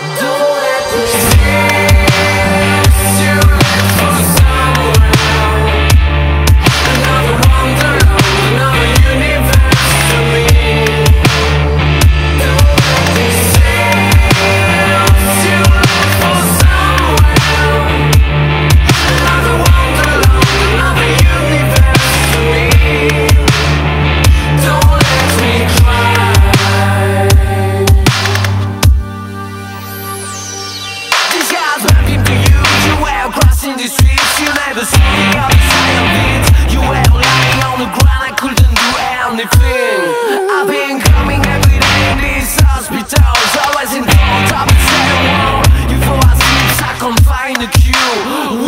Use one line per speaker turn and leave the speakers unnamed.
Do that. in the streets You never see the other side of it You were lying on the ground I couldn't do anything I've been coming every day in this hospital. Always in thought I'm still one You fall asleep, stuck on find the cure.